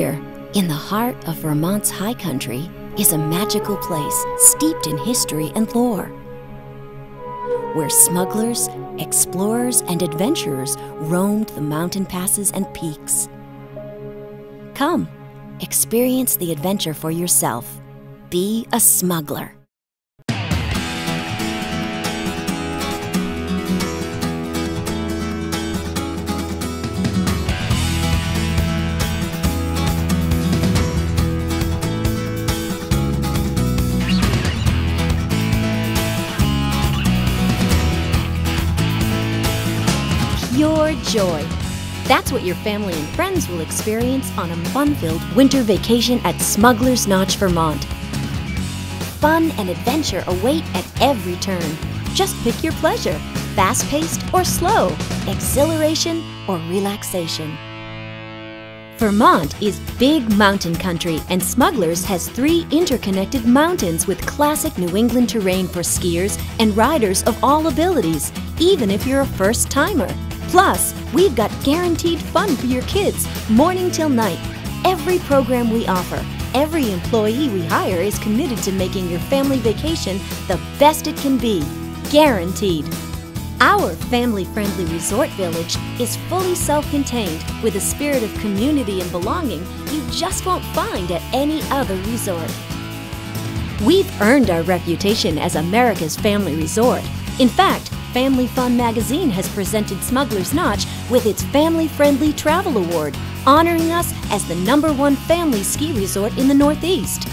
Here, in the heart of Vermont's high country, is a magical place steeped in history and lore. Where smugglers, explorers, and adventurers roamed the mountain passes and peaks. Come, experience the adventure for yourself. Be a smuggler. Joy. That's what your family and friends will experience on a fun filled winter vacation at Smuggler's Notch, Vermont. Fun and adventure await at every turn. Just pick your pleasure fast paced or slow, exhilaration or relaxation. Vermont is big mountain country, and Smugglers has three interconnected mountains with classic New England terrain for skiers and riders of all abilities, even if you're a first timer. Plus, we've got guaranteed fun for your kids, morning till night. Every program we offer, every employee we hire is committed to making your family vacation the best it can be. Guaranteed. Our family friendly resort village is fully self contained with a spirit of community and belonging you just won't find at any other resort. We've earned our reputation as America's family resort. In fact, Family Fun magazine has presented Smuggler's Notch with its Family Friendly Travel Award, honoring us as the number one family ski resort in the Northeast.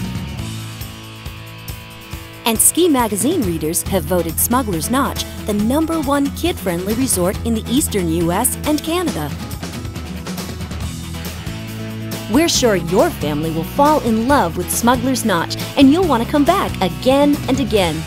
And Ski Magazine readers have voted Smuggler's Notch the number one kid friendly resort in the eastern U.S. and Canada. We're sure your family will fall in love with Smuggler's Notch and you'll want to come back again and again.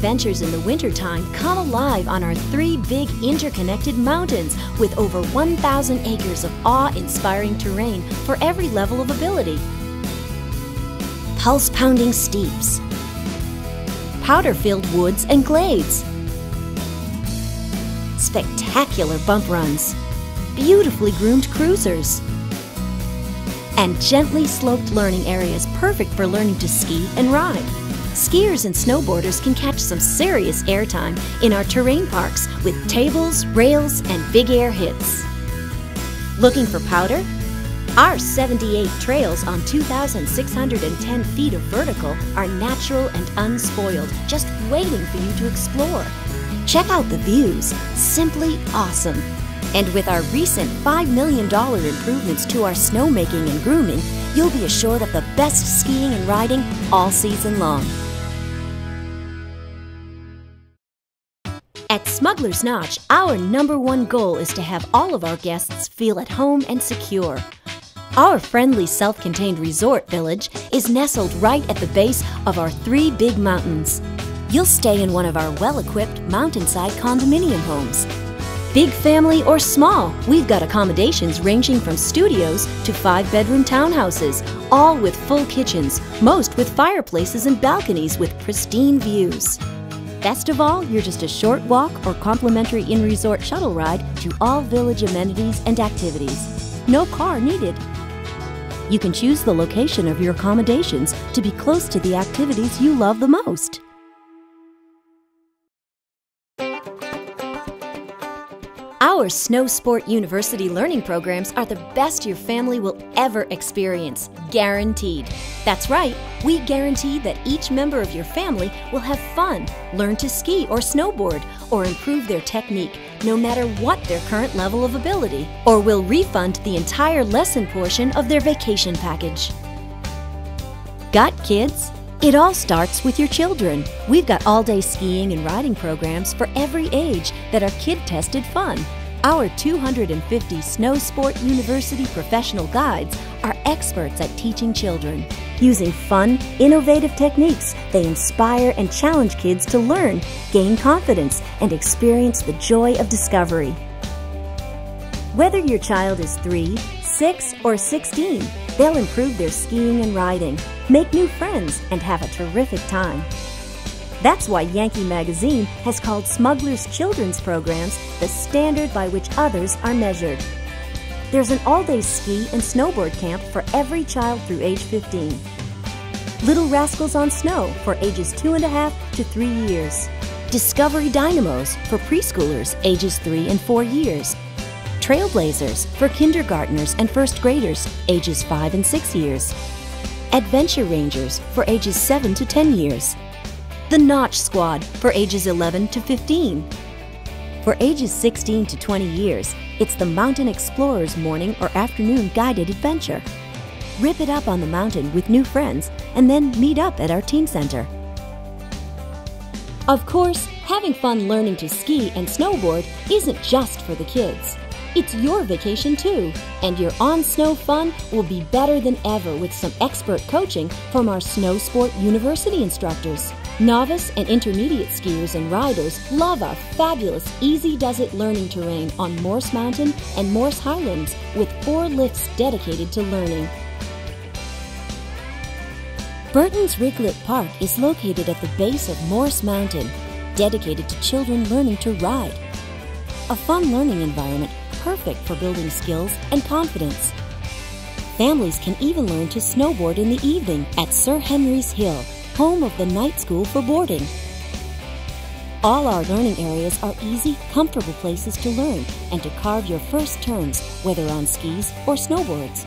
Adventures in the wintertime come alive on our three big interconnected mountains with over 1,000 acres of awe-inspiring terrain for every level of ability. Pulse-pounding steeps, powder-filled woods and glades, spectacular bump runs, beautifully groomed cruisers, and gently sloped learning areas perfect for learning to ski and ride. Skiers and snowboarders can catch some serious airtime in our terrain parks with tables, rails, and big air hits. Looking for powder? Our 78 trails on 2,610 feet of vertical are natural and unspoiled, just waiting for you to explore. Check out the views, simply awesome. And with our recent $5 million improvements to our snowmaking and grooming, you'll be assured of the best skiing and riding all season long. At Smuggler's Notch, our number one goal is to have all of our guests feel at home and secure. Our friendly self contained resort village is nestled right at the base of our three big mountains. You'll stay in one of our well equipped mountainside condominium homes. Big family or small, we've got accommodations ranging from studios to five bedroom townhouses, all with full kitchens, most with fireplaces and balconies with pristine views. Best of all, you're just a short walk or complimentary in resort shuttle ride to all village amenities and activities. No car needed. You can choose the location of your accommodations to be close to the activities you love the most. Our Snow Sport University learning programs are the best your family will ever experience, guaranteed. That's right, we guarantee that each member of your family will have fun, learn to ski or snowboard, or improve their technique, no matter what their current level of ability, or will refund the entire lesson portion of their vacation package. Got kids? It all starts with your children. We've got all day skiing and riding programs for every age that are kid tested fun. Our 250 Snow Sport University professional guides are experts at teaching children. Using fun, innovative techniques, they inspire and challenge kids to learn, gain confidence, and experience the joy of discovery. Whether your child is 3, 6, or 16, They'll improve their skiing and riding, make new friends, and have a terrific time. That's why Yankee Magazine has called Smuggler's children's programs the standard by which others are measured. There's an all day ski and snowboard camp for every child through age 15. Little Rascals on Snow for ages 2.5 to 3 years. Discovery Dynamos for preschoolers ages 3 and 4 years. Trailblazers for kindergartners and first graders ages 5 and 6 years. Adventure Rangers for ages 7 to 10 years. The Notch Squad for ages 11 to 15. For ages 16 to 20 years, it's the Mountain Explorers morning or afternoon guided adventure. Rip it up on the mountain with new friends and then meet up at our teen center. Of course, having fun learning to ski and snowboard isn't just for the kids. It's your vacation too, and your on snow fun will be better than ever with some expert coaching from our Snow Sport University instructors. Novice and intermediate skiers and riders love our fabulous Easy Does It learning terrain on Morse Mountain and Morse Highlands with four lifts dedicated to learning. Burton's Riglet Park is located at the base of Morse Mountain, dedicated to children learning to ride. A fun learning environment perfect for building skills and confidence. Families can even learn to snowboard in the evening at Sir Henry's Hill, home of the night school for boarding. All our learning areas are easy, comfortable places to learn and to carve your first turns, whether on skis or snowboards.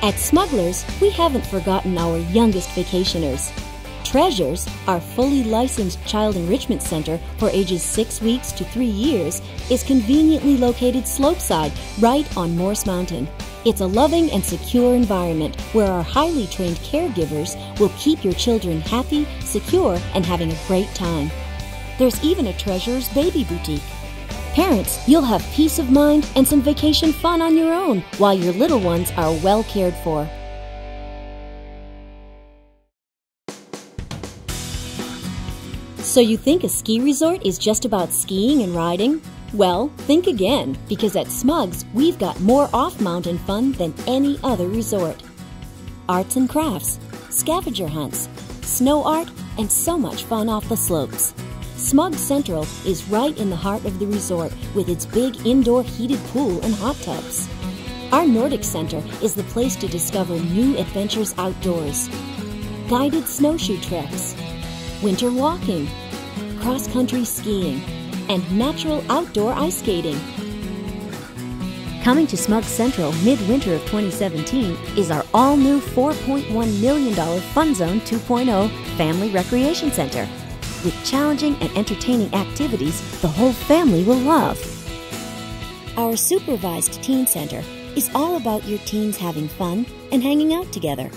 At Smugglers, we haven't forgotten our youngest vacationers. Treasures, our fully licensed child enrichment center for ages 6 weeks to 3 years, is conveniently located slopeside right on Morse Mountain. It's a loving and secure environment where our highly trained caregivers will keep your children happy, secure, and having a great time. There's even a Treasures Baby Boutique. Parents, you'll have peace of mind and some vacation fun on your own while your little ones are well cared for. So you think a ski resort is just about skiing and riding? Well, think again, because at Smugs, we've got more off mountain fun than any other resort. Arts and crafts, scavenger hunts, snow art, and so much fun off the slopes. Smug Central is right in the heart of the resort with its big indoor heated pool and hot tubs. Our Nordic Center is the place to discover new adventures outdoors. Guided snowshoe treks, winter walking, cross country skiing, and natural outdoor ice skating. Coming to Smug Central mid-winter of 2017 is our all-new $4.1 million Fun Zone 2.0 Family Recreation Center. With challenging and entertaining activities the whole family will love. Our supervised teen center is all about your teens having fun and hanging out together.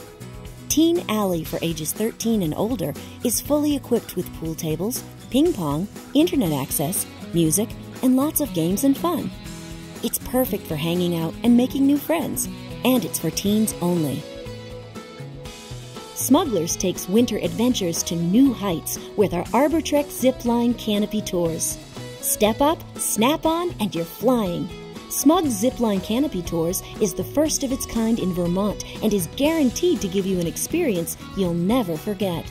Teen Alley for ages 13 and older is fully equipped with pool tables, ping pong, internet access, music, and lots of games and fun. It's perfect for hanging out and making new friends, and it's for teens only. Smugglers takes winter adventures to new heights with our ArborTrek Zipline Canopy Tours. Step up, snap on, and you're flying. Smug Zipline Canopy Tours is the first of its kind in Vermont and is guaranteed to give you an experience you'll never forget.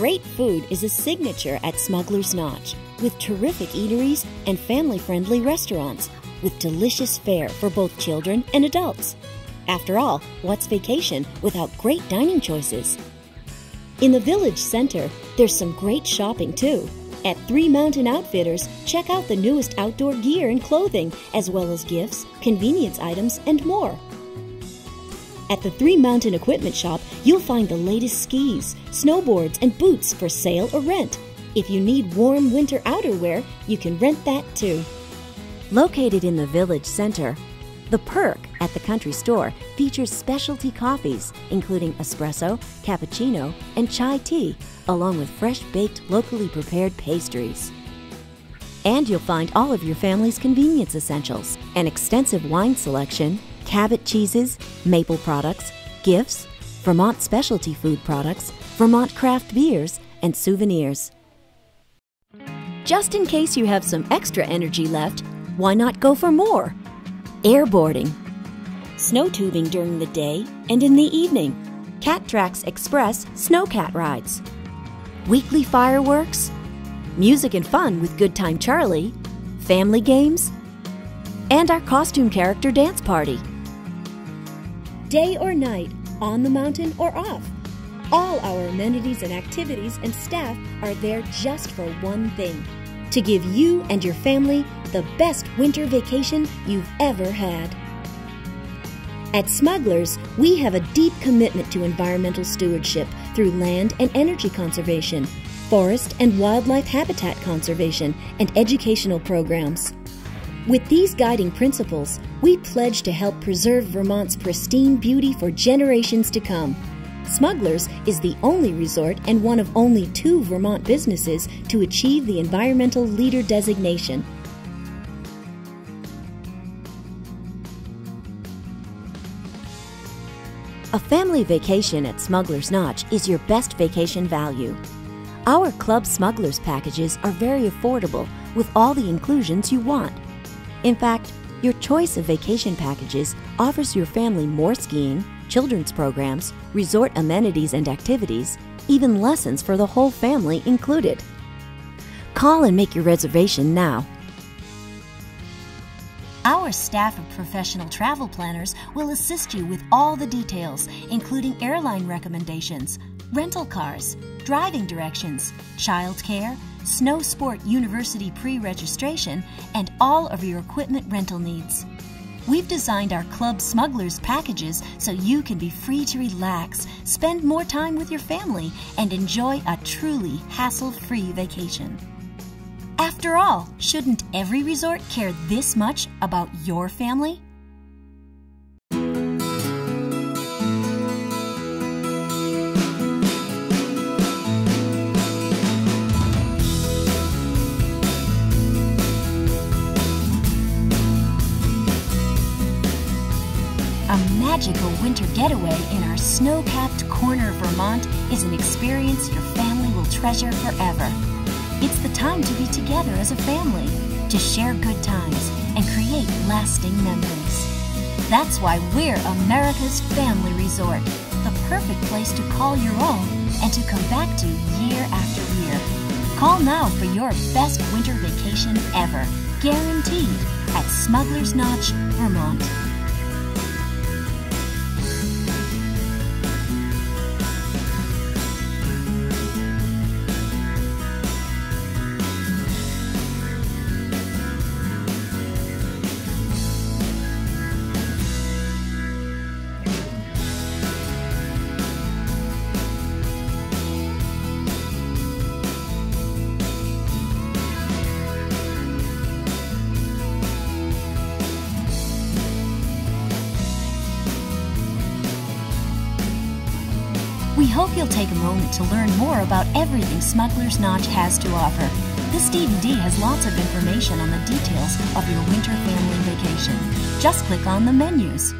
Great food is a signature at Smuggler's Notch, with terrific eateries and family friendly restaurants, with delicious fare for both children and adults. After all, what's vacation without great dining choices? In the village center, there's some great shopping too. At Three Mountain Outfitters, check out the newest outdoor gear and clothing, as well as gifts, convenience items, and more. At the Three Mountain Equipment Shop, you'll find the latest skis, snowboards, and boots for sale or rent. If you need warm winter outerwear, you can rent that too. Located in the village center, the Perk at the country store features specialty coffees, including espresso, cappuccino, and chai tea, along with fresh baked, locally prepared pastries. And you'll find all of your family's convenience essentials an extensive wine selection, Cabot cheeses, maple products, gifts, Vermont specialty food products, Vermont craft beers, and souvenirs. Just in case you have some extra energy left, why not go for more? Airboarding. snow tubing during the day and in the evening, Cat Tracks Express snowcat rides, weekly fireworks, music and fun with Good Time Charlie, family games, and our costume character dance party. Day or night, on the mountain or off, all our amenities and activities and staff are there just for one thing to give you and your family the best winter vacation you've ever had. At Smugglers, we have a deep commitment to environmental stewardship through land and energy conservation, forest and wildlife habitat conservation, and educational programs. With these guiding principles, we pledge to help preserve Vermont's pristine beauty for generations to come. Smugglers is the only resort and one of only two Vermont businesses to achieve the Environmental Leader designation. A family vacation at Smuggler's Notch is your best vacation value. Our Club Smugglers packages are very affordable with all the inclusions you want. In fact, your choice of vacation packages offers your family more skiing, children's programs, resort amenities and activities, even lessons for the whole family included. Call and make your reservation now. Our staff of professional travel planners will assist you with all the details, including airline recommendations, rental cars, driving directions, childcare, snow sport university pre registration, and all of your equipment rental needs. We've designed our Club Smugglers packages so you can be free to relax, spend more time with your family, and enjoy a truly hassle free vacation. After all, shouldn't every resort care this much about your family? Winter getaway in our snow capped corner of Vermont is an experience your family will treasure forever. It's the time to be together as a family, to share good times, and create lasting memories. That's why we're America's family resort, the perfect place to call your own and to come back to year after year. Call now for your best winter vacation ever, guaranteed, at Smuggler's Notch, Vermont. Hope you'll take a moment to learn more about everything Smuggler's Notch has to offer. This DVD has lots of information on the details of your winter family vacation. Just click on the menus.